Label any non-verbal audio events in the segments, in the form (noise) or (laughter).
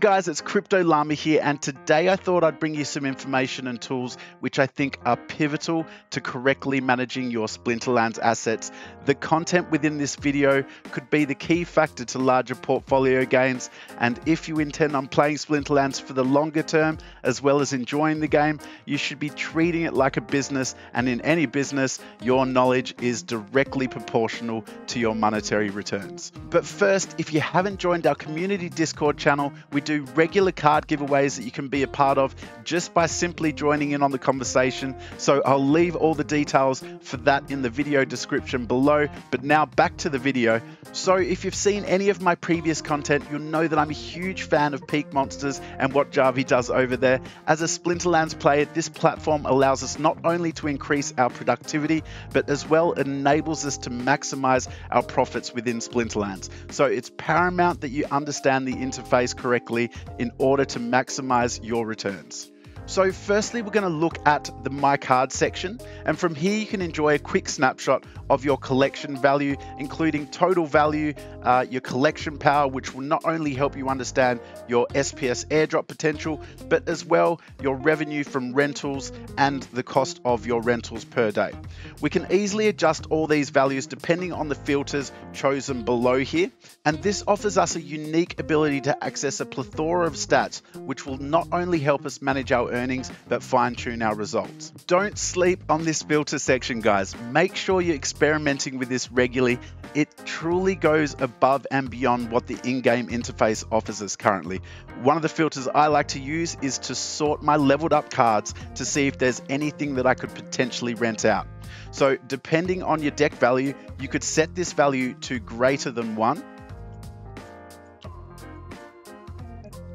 guys, it's Crypto Llama here, and today I thought I'd bring you some information and tools which I think are pivotal to correctly managing your Splinterlands assets. The content within this video could be the key factor to larger portfolio gains, and if you intend on playing Splinterlands for the longer term as well as enjoying the game, you should be treating it like a business, and in any business, your knowledge is directly proportional to your monetary returns. But first, if you haven't joined our community Discord channel, we do regular card giveaways that you can be a part of just by simply joining in on the conversation. So I'll leave all the details for that in the video description below. But now back to the video. So if you've seen any of my previous content, you'll know that I'm a huge fan of Peak Monsters and what Javi does over there. As a Splinterlands player, this platform allows us not only to increase our productivity, but as well enables us to maximize our profits within Splinterlands. So it's paramount that you understand the interface correctly in order to maximize your returns. So firstly, we're going to look at the My Card section. And from here, you can enjoy a quick snapshot of your collection value, including total value, uh, your collection power, which will not only help you understand your SPS airdrop potential, but as well your revenue from rentals and the cost of your rentals per day. We can easily adjust all these values depending on the filters chosen below here. And this offers us a unique ability to access a plethora of stats, which will not only help us manage our earnings, but fine tune our results. Don't sleep on this filter section, guys. Make sure you're experimenting with this regularly. It truly goes above and beyond what the in-game interface offers us currently. One of the filters I like to use is to sort my leveled up cards to see if there's anything that I could potentially rent out. So depending on your deck value, you could set this value to greater than one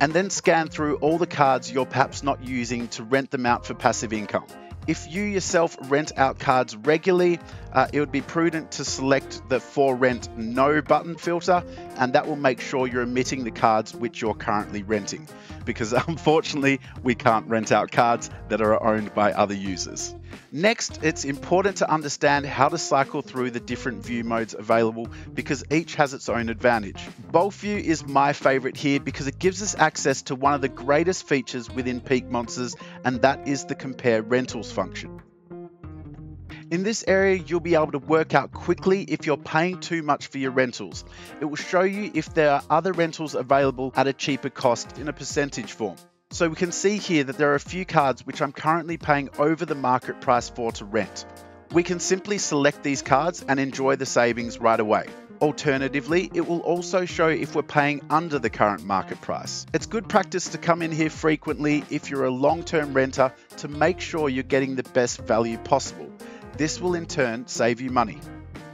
and then scan through all the cards you're perhaps not using to rent them out for passive income. If you yourself rent out cards regularly, uh, it would be prudent to select the for rent no button filter, and that will make sure you're omitting the cards which you're currently renting. Because (laughs) unfortunately, we can't rent out cards that are owned by other users. Next, it's important to understand how to cycle through the different view modes available because each has its own advantage. Bulk view is my favorite here because it gives us access to one of the greatest features within Peak Monsters, and that is the compare rentals function. In this area, you'll be able to work out quickly if you're paying too much for your rentals. It will show you if there are other rentals available at a cheaper cost in a percentage form. So we can see here that there are a few cards which I'm currently paying over the market price for to rent. We can simply select these cards and enjoy the savings right away. Alternatively, it will also show if we're paying under the current market price. It's good practice to come in here frequently if you're a long-term renter to make sure you're getting the best value possible. This will in turn save you money.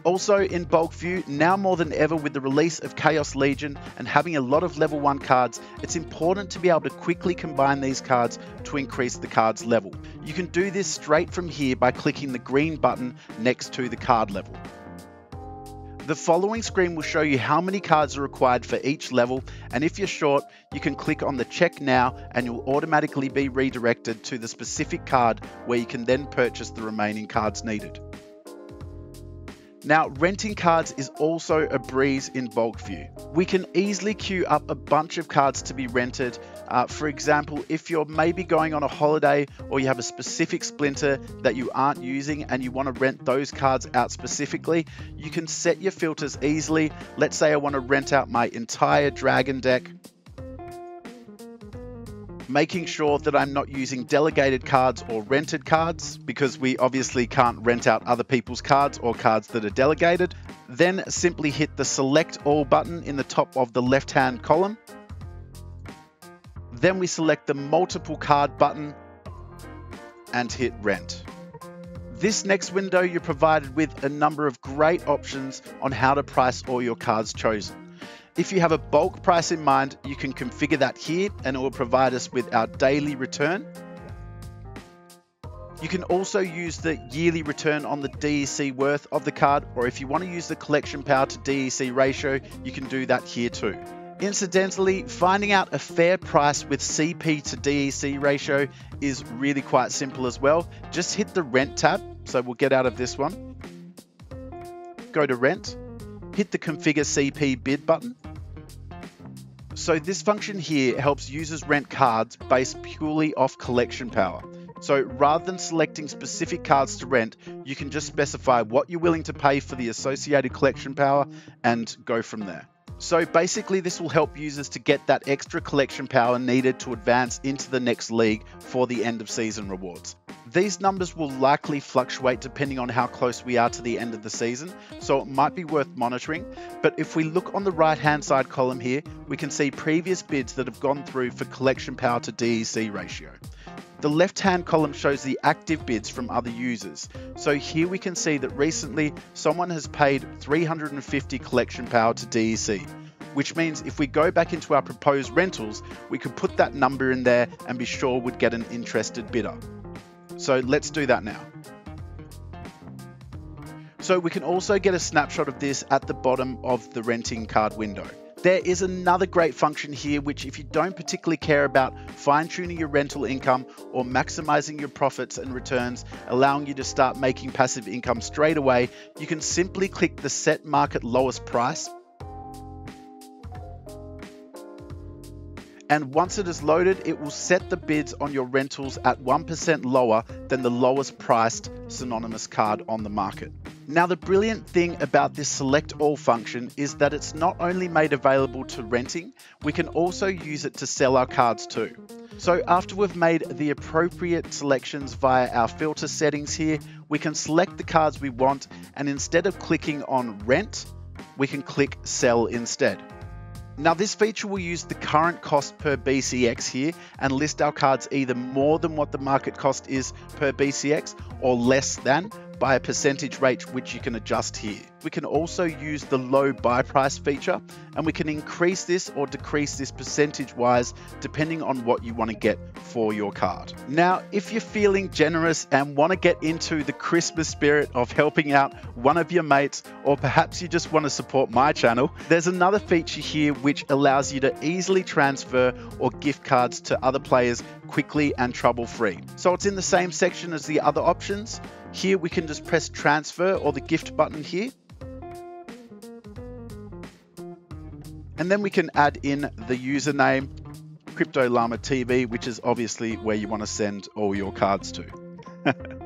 Also in bulk view, now more than ever with the release of Chaos Legion and having a lot of level 1 cards, it's important to be able to quickly combine these cards to increase the card's level. You can do this straight from here by clicking the green button next to the card level. The following screen will show you how many cards are required for each level and if you're short you can click on the check now and you'll automatically be redirected to the specific card where you can then purchase the remaining cards needed. Now, renting cards is also a breeze in bulk view. We can easily queue up a bunch of cards to be rented. Uh, for example, if you're maybe going on a holiday or you have a specific splinter that you aren't using and you want to rent those cards out specifically, you can set your filters easily. Let's say I want to rent out my entire dragon deck making sure that I'm not using delegated cards or rented cards because we obviously can't rent out other people's cards or cards that are delegated. Then simply hit the select all button in the top of the left hand column. Then we select the multiple card button and hit rent. This next window you're provided with a number of great options on how to price all your cards chosen. If you have a bulk price in mind, you can configure that here and it will provide us with our daily return. You can also use the yearly return on the DEC worth of the card, or if you want to use the collection power to DEC ratio, you can do that here too. Incidentally, finding out a fair price with CP to DEC ratio is really quite simple as well. Just hit the rent tab, so we'll get out of this one. Go to rent, hit the configure CP bid button, So this function here helps users rent cards based purely off collection power. So rather than selecting specific cards to rent, you can just specify what you're willing to pay for the associated collection power and go from there. So basically this will help users to get that extra collection power needed to advance into the next league for the end of season rewards. These numbers will likely fluctuate depending on how close we are to the end of the season, so it might be worth monitoring. But if we look on the right hand side column here, we can see previous bids that have gone through for collection power to DEC ratio. The left hand column shows the active bids from other users. So here we can see that recently someone has paid 350 collection power to DEC, which means if we go back into our proposed rentals, we could put that number in there and be sure we'd get an interested bidder. So let's do that now. So we can also get a snapshot of this at the bottom of the renting card window. There is another great function here, which if you don't particularly care about fine tuning your rental income or maximizing your profits and returns, allowing you to start making passive income straight away, you can simply click the set market lowest price. And once it is loaded, it will set the bids on your rentals at 1% lower than the lowest priced synonymous card on the market. Now the brilliant thing about this select all function is that it's not only made available to renting, we can also use it to sell our cards too. So after we've made the appropriate selections via our filter settings here, we can select the cards we want and instead of clicking on rent, we can click sell instead. Now this feature will use the current cost per BCX here and list our cards either more than what the market cost is per BCX or less than by a percentage rate which you can adjust here. We can also use the low buy price feature and we can increase this or decrease this percentage wise depending on what you want to get for your card. Now, if you're feeling generous and want to get into the Christmas spirit of helping out one of your mates, or perhaps you just want to support my channel, there's another feature here which allows you to easily transfer or gift cards to other players quickly and trouble free. So it's in the same section as the other options. Here we can just press transfer or the gift button here And then we can add in the username, Crypto Llama TV, which is obviously where you want to send all your cards to. (laughs)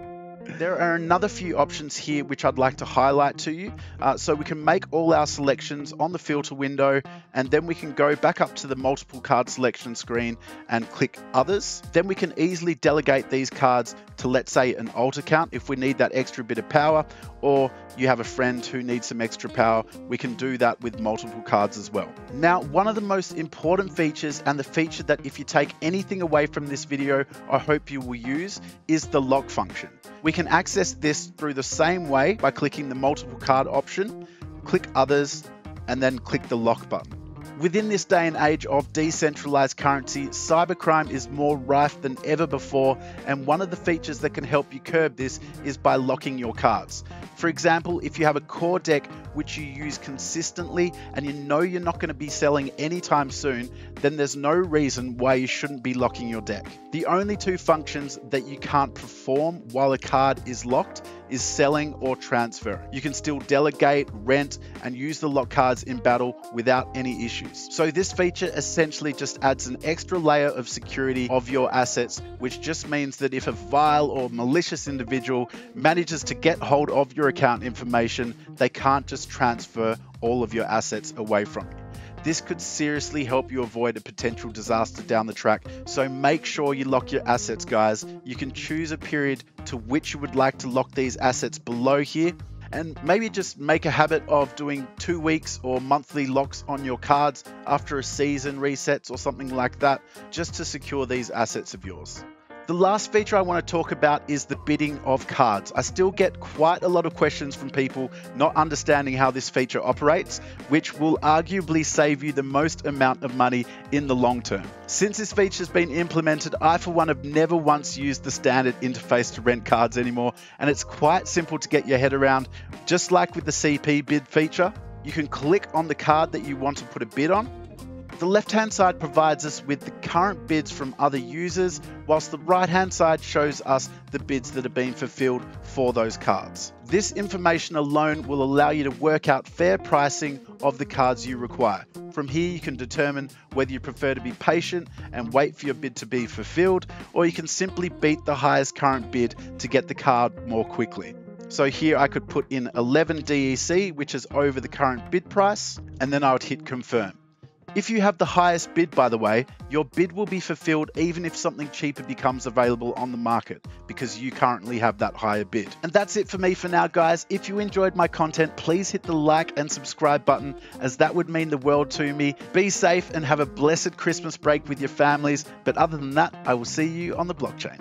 There are another few options here which I'd like to highlight to you. Uh, so we can make all our selections on the filter window and then we can go back up to the multiple card selection screen and click others. Then we can easily delegate these cards to let's say an alt account if we need that extra bit of power or you have a friend who needs some extra power, we can do that with multiple cards as well. Now, one of the most important features and the feature that if you take anything away from this video, I hope you will use is the lock function. We can access this through the same way by clicking the multiple card option, click others, and then click the lock button. Within this day and age of decentralized currency, cybercrime is more rife than ever before, and one of the features that can help you curb this is by locking your cards. For example, if you have a core deck which you use consistently and you know you're not going to be selling anytime soon, then there's no reason why you shouldn't be locking your deck. The only two functions that you can't perform while a card is locked is selling or transfer. You can still delegate, rent, and use the lock cards in battle without any issues. So this feature essentially just adds an extra layer of security of your assets, which just means that if a vile or malicious individual manages to get hold of your account information, they can't just transfer all of your assets away from you. This could seriously help you avoid a potential disaster down the track, so make sure you lock your assets, guys. You can choose a period to which you would like to lock these assets below here, and maybe just make a habit of doing two weeks or monthly locks on your cards after a season resets or something like that, just to secure these assets of yours. The last feature I want to talk about is the bidding of cards. I still get quite a lot of questions from people not understanding how this feature operates, which will arguably save you the most amount of money in the long term. Since this feature has been implemented, I for one have never once used the standard interface to rent cards anymore, and it's quite simple to get your head around. Just like with the CP bid feature, you can click on the card that you want to put a bid on, The left hand side provides us with the current bids from other users, whilst the right hand side shows us the bids that have been fulfilled for those cards. This information alone will allow you to work out fair pricing of the cards you require. From here, you can determine whether you prefer to be patient and wait for your bid to be fulfilled, or you can simply beat the highest current bid to get the card more quickly. So here I could put in 11 DEC, which is over the current bid price, and then I would hit confirm. If you have the highest bid, by the way, your bid will be fulfilled even if something cheaper becomes available on the market because you currently have that higher bid. And that's it for me for now, guys. If you enjoyed my content, please hit the like and subscribe button as that would mean the world to me. Be safe and have a blessed Christmas break with your families. But other than that, I will see you on the blockchain.